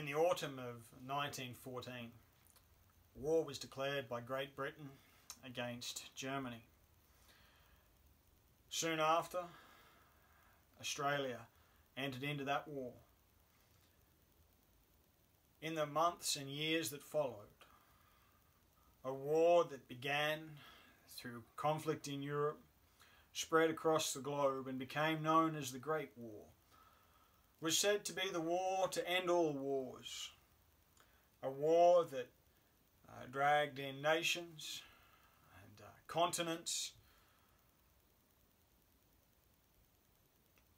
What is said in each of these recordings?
In the autumn of 1914, war was declared by Great Britain against Germany. Soon after, Australia entered into that war. In the months and years that followed, a war that began through conflict in Europe, spread across the globe, and became known as the Great War was said to be the war to end all wars. A war that uh, dragged in nations and uh, continents,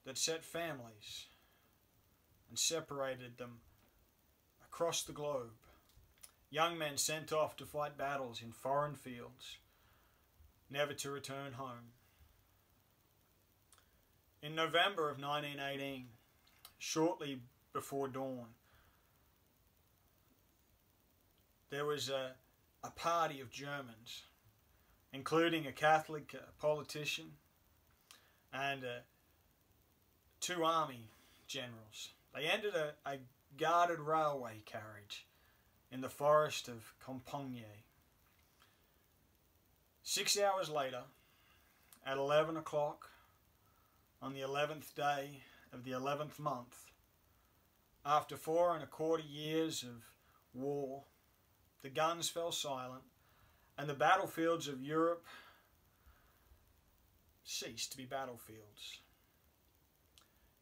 that set families and separated them across the globe. Young men sent off to fight battles in foreign fields, never to return home. In November of 1918, shortly before dawn. There was a, a party of Germans, including a Catholic politician and uh, two army generals. They entered a, a guarded railway carriage in the forest of Compiègne. Six hours later, at 11 o'clock on the 11th day of the 11th month. After four and a quarter years of war, the guns fell silent and the battlefields of Europe ceased to be battlefields.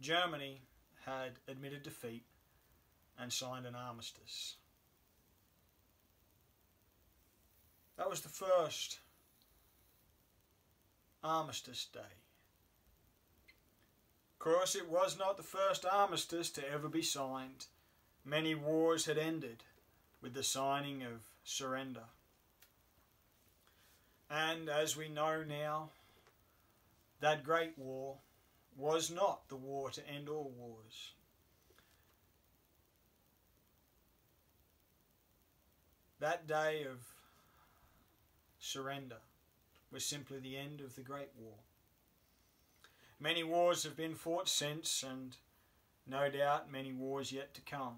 Germany had admitted defeat and signed an armistice. That was the first armistice day course, it was not the first armistice to ever be signed. Many wars had ended with the signing of surrender. And as we know now, that great war was not the war to end all wars. That day of surrender was simply the end of the Great War. Many wars have been fought since, and no doubt many wars yet to come.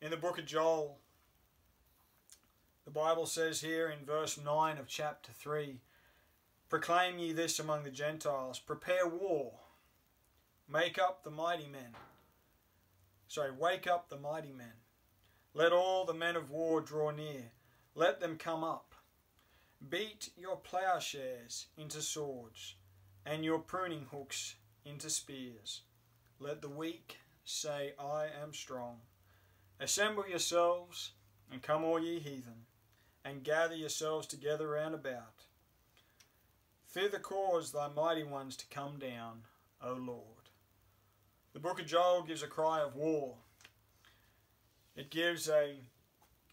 In the book of Joel, the Bible says here in verse 9 of chapter 3 Proclaim ye this among the Gentiles, prepare war, make up the mighty men. Sorry, wake up the mighty men. Let all the men of war draw near, let them come up. Beat your plowshares into swords and your pruning hooks into spears. Let the weak say, I am strong. Assemble yourselves, and come all ye heathen, and gather yourselves together round about. Thither cause thy mighty ones to come down, O Lord. The book of Joel gives a cry of war. It gives a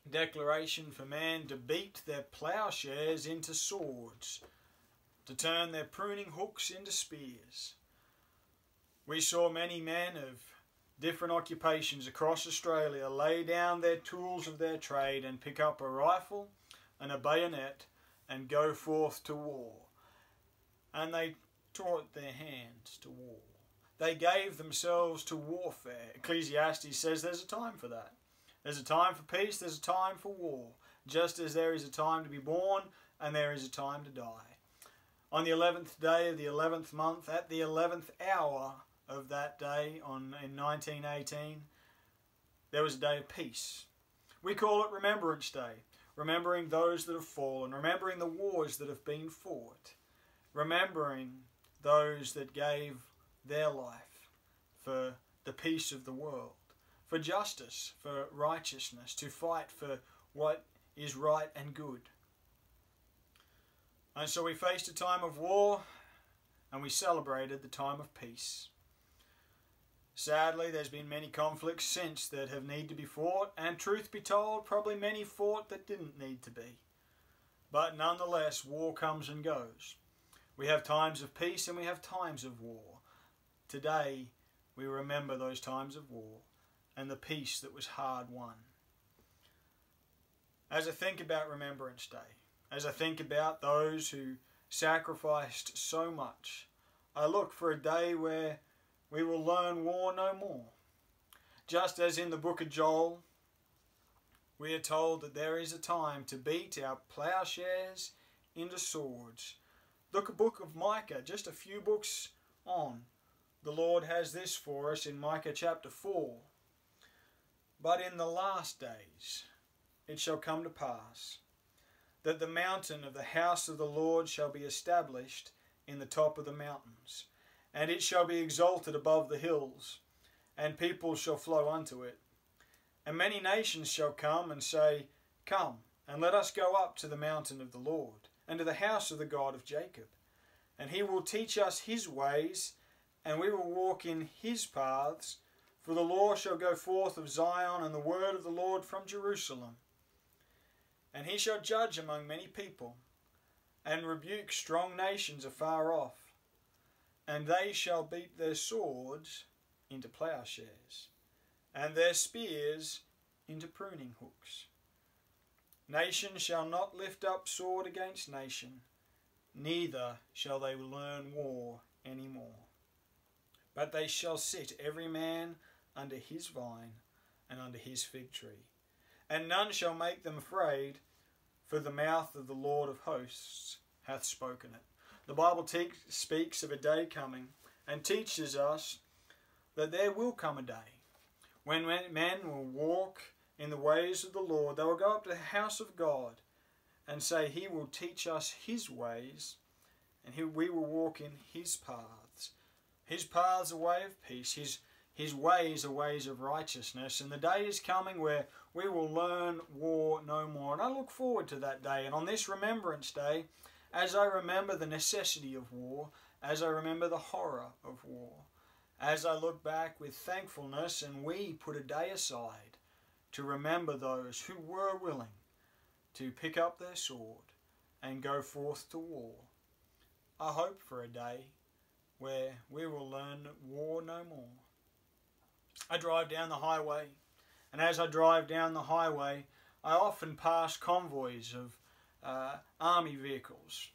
declaration for man to beat their plowshares into swords to turn their pruning hooks into spears. We saw many men of different occupations across Australia lay down their tools of their trade and pick up a rifle and a bayonet and go forth to war. And they taught their hands to war. They gave themselves to warfare. Ecclesiastes says there's a time for that. There's a time for peace, there's a time for war. Just as there is a time to be born and there is a time to die on the 11th day of the 11th month, at the 11th hour of that day on, in 1918, there was a day of peace. We call it Remembrance Day, remembering those that have fallen, remembering the wars that have been fought, remembering those that gave their life for the peace of the world, for justice, for righteousness, to fight for what is right and good. And so we faced a time of war and we celebrated the time of peace. Sadly, there's been many conflicts since that have need to be fought, and truth be told, probably many fought that didn't need to be. But nonetheless, war comes and goes. We have times of peace and we have times of war. Today, we remember those times of war and the peace that was hard won. As I think about Remembrance Day, as I think about those who sacrificed so much, I look for a day where we will learn war no more. just as in the book of Joel, we are told that there is a time to beat our plowshares into swords. Look at the book of Micah, just a few books on. The Lord has this for us in Micah chapter 4. But in the last days it shall come to pass that the mountain of the house of the Lord shall be established in the top of the mountains, and it shall be exalted above the hills, and people shall flow unto it. And many nations shall come and say, Come, and let us go up to the mountain of the Lord, and to the house of the God of Jacob. And he will teach us his ways, and we will walk in his paths. For the law shall go forth of Zion, and the word of the Lord from Jerusalem. And he shall judge among many people, and rebuke strong nations afar off. And they shall beat their swords into plowshares, and their spears into pruning hooks. Nation shall not lift up sword against nation, neither shall they learn war any more. But they shall sit every man under his vine and under his fig tree, and none shall make them afraid, for the mouth of the Lord of hosts hath spoken it. The Bible te- speaks of a day coming and teaches us that there will come a day when men will walk in the ways of the Lord. They will go up to the house of God and say, He will teach us His ways and we will walk in His paths. His paths are way of peace. His, his ways are ways of righteousness. And the day is coming where we will learn war no more. And I look forward to that day. And on this Remembrance Day, as I remember the necessity of war, as I remember the horror of war, as I look back with thankfulness and we put a day aside to remember those who were willing to pick up their sword and go forth to war. I hope for a day where we will learn war no more. I drive down the highway, and as I drive down the highway, I often pass convoys of uh, army vehicles.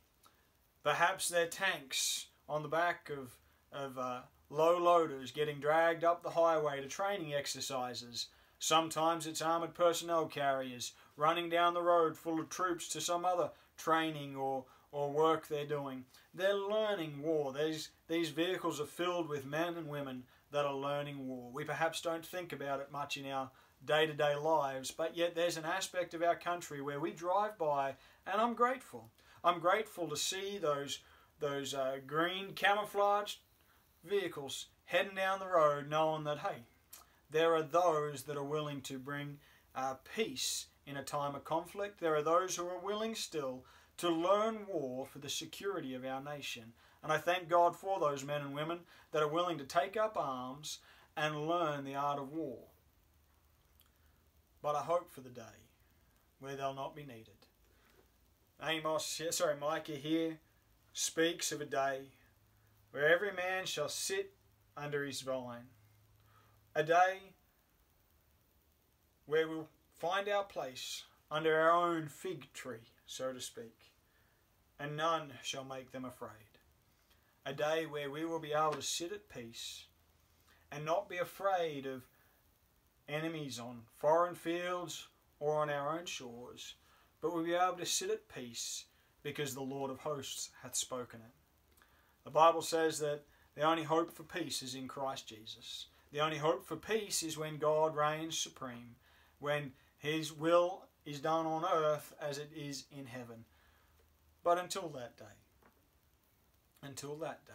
Perhaps they're tanks on the back of, of uh, low loaders getting dragged up the highway to training exercises. Sometimes it's armoured personnel carriers running down the road full of troops to some other training or, or work they're doing. They're learning war. These, these vehicles are filled with men and women that are learning war. We perhaps don't think about it much in our day to day lives, but yet there's an aspect of our country where we drive by, and I'm grateful. I'm grateful to see those, those uh, green camouflaged vehicles heading down the road, knowing that, hey, there are those that are willing to bring uh, peace in a time of conflict. There are those who are willing still to learn war for the security of our nation. And I thank God for those men and women that are willing to take up arms and learn the art of war. But I hope for the day where they'll not be needed. Amos, sorry, Micah here speaks of a day where every man shall sit under his vine. A day where we'll find our place under our own fig tree, so to speak, and none shall make them afraid. A day where we will be able to sit at peace and not be afraid of enemies on foreign fields or on our own shores, but we'll be able to sit at peace because the Lord of hosts hath spoken it. The Bible says that the only hope for peace is in Christ Jesus. The only hope for peace is when God reigns supreme, when His will is done on earth as it is in heaven. But until that day, until that day,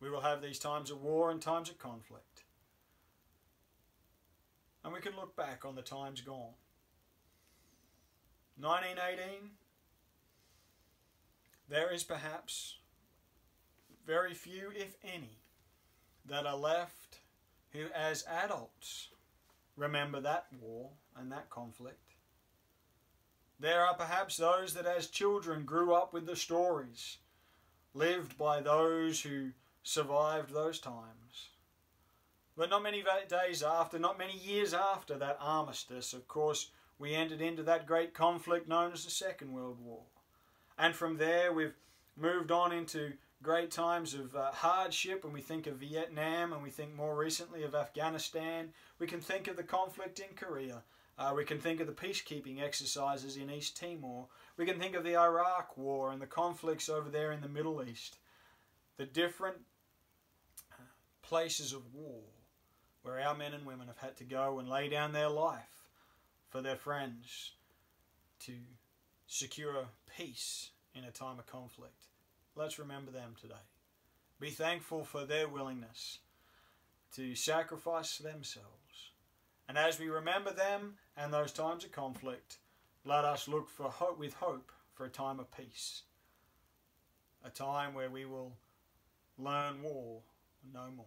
we will have these times of war and times of conflict. And we can look back on the times gone. 1918, there is perhaps very few, if any, that are left who, as adults, remember that war and that conflict. There are perhaps those that, as children, grew up with the stories, lived by those who survived those times. But not many days after, not many years after that armistice, of course, we entered into that great conflict known as the Second World War. And from there, we've moved on into great times of uh, hardship, when we think of Vietnam and we think more recently of Afghanistan, we can think of the conflict in Korea. Uh, we can think of the peacekeeping exercises in East Timor. We can think of the Iraq War and the conflicts over there in the Middle East. The different uh, places of war where our men and women have had to go and lay down their life for their friends to secure peace in a time of conflict. Let's remember them today. Be thankful for their willingness to sacrifice themselves. And as we remember them and those times of conflict, let us look for hope with hope for a time of peace. A time where we will learn war no more.